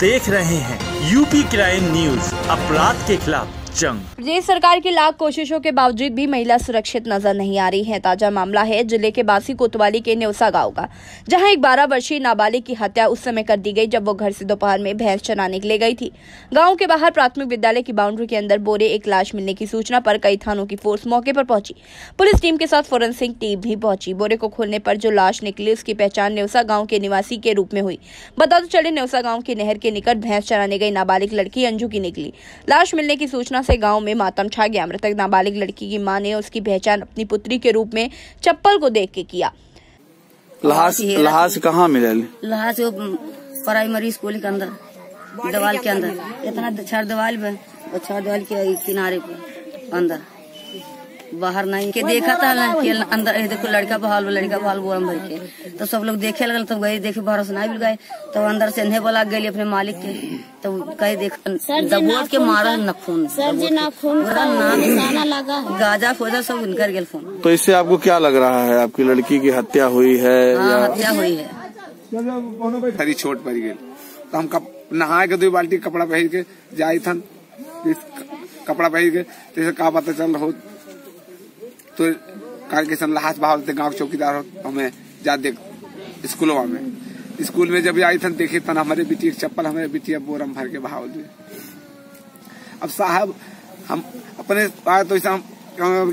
देख रहे हैं। यूपी क्राइम न्यूज़ अपराध के खिलाफ। जंग। प्रदेश सरकार की लाख कोशिशों के बावजूद भी महिला सुरक्षित नज़र नहीं आ रही है। ताज़ा मामला है, ज़िले के बासी कोतवाली के नेवसा गाँव का, जहाँ एक 12 वर्षीय नाबालिग की हत्या उस समय कर दी गई, जब वो घर से दोपहर में भैंस चराने के लिए गई थी। गाँव के बाहर प्राथमिक विद्यालय की बाउंड्री के अंदर बोरे एक लाश मिलने की सूचना पर कई थानों की फोर्स मौके पर पहुँची। पुलिस टीम के साथ फोरेंसिक टीम भी पहुँची। बोरे को खोलने पर जो लाश निकली, उसकी पहचान नेवसा गाँव के निवासी के रूप में हुई। बता तो चले नेवसा गाँव की नहर के निकट भैंस चराने गई नाबालिग लड़की अंजू की निकली। लाश मिलने की सूचना से गाँव में मातम छा गया। मृतक नाबालिग लड़की की माँ ने उसकी पहचान अपनी पुत्री के रूप में चप्पल को देख के किया। लहास लहास कहाँ मिले लहा से प्राइमरी स्कूल के अंदर दवाल के अंदर। इतना छर दवाल में और छड़ के किनारे पे अंदर। बाहर नहीं। के देखा था ना कि अंदर ए देखो लड़का बहाल लड़का बहाल बोरम भर के। तो सब लोग देखे लगल तो गए देखे भरोसा नहीं मिल गए। तो अंदर से इन्हें बोला गए अपने मालिक के। तो कहे देख दबोच के मारा नखून लगा गाजा फोजा सब उनकर गेल फ़ोन। तो इससे आपको क्या लग रहा है? आपकी लड़की की हत्या हुई है हाँ हत्या हुई है। थरी छोट पड़ गई। तो हम कप, नहाए के दो बाल्टी कपड़ा पहन के जाई थन। कपड़ा पहन के जैसे का पता चल रहा हो तो कार के सन लहास बहाव थे गाँव चौकीदार हो, हमें जा देख स्कूलों में। स्कूल में जब आई थन देखे तन हमारे बेटी चप्पल, हमारे बेटी अब बोरम भर के बहाव दिए अब साहब, हम अपने आए तो ऐसा हम कहूँ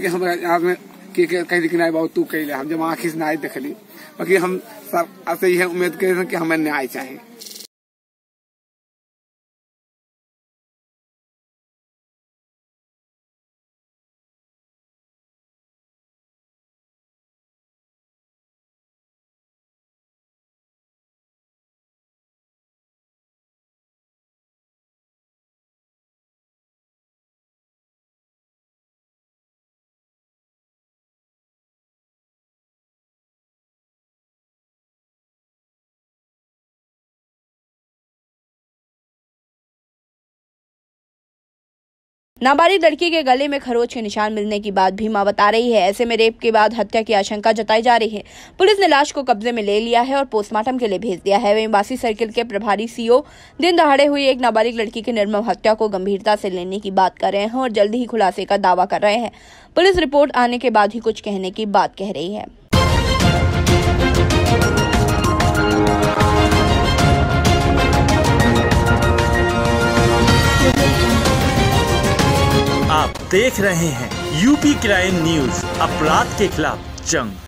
लिखना है बाबू तू कही हम जब आँखी से नहीं देखली, बाकी हम सर से यह उम्मीद करे कि हमें न्याय चाहिए। नाबालिग लड़की के गले में खरोच के निशान मिलने की बात भी माँ बता रही है। ऐसे में रेप के बाद हत्या की आशंका जताई जा रही है। पुलिस ने लाश को कब्जे में ले लिया है और पोस्टमार्टम के लिए भेज दिया है। वहीं बासी सर्किल के प्रभारी सीओ दिन दहाड़े हुई एक नाबालिग लड़की की निर्मम हत्या को गंभीरता से लेने की बात कर रहे हैं और जल्द ही खुलासे का दावा कर रहे हैं। पुलिस रिपोर्ट आने के बाद ही कुछ कहने की बात कह रही है। आप देख रहे हैं यूपी क्राइम न्यूज़ अपराध के खिलाफ जंग।